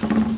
Thank you.